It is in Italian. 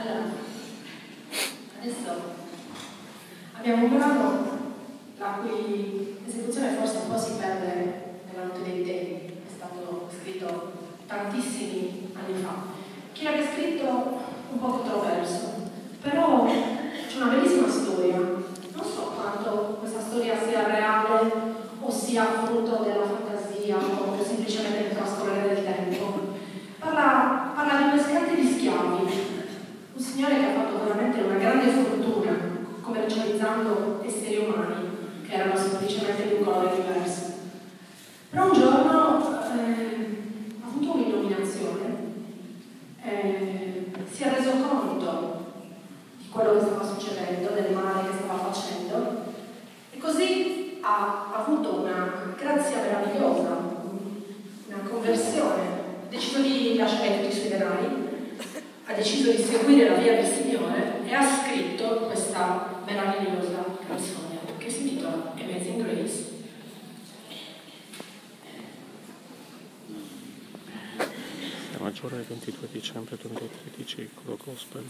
Allora, adesso abbiamo un brano la cui esecuzione forse un po' si perde succedendo, del male che stava facendo. E così ha avuto una grazia meravigliosa, una conversione, ha deciso di lasciare tutti i suoi denari, ha deciso di seguire la via del Signore e ha scritto questa meravigliosa canzone che si intitola Amazing Grace. Maggiore 22 dicembre 2013, Coro Gospel,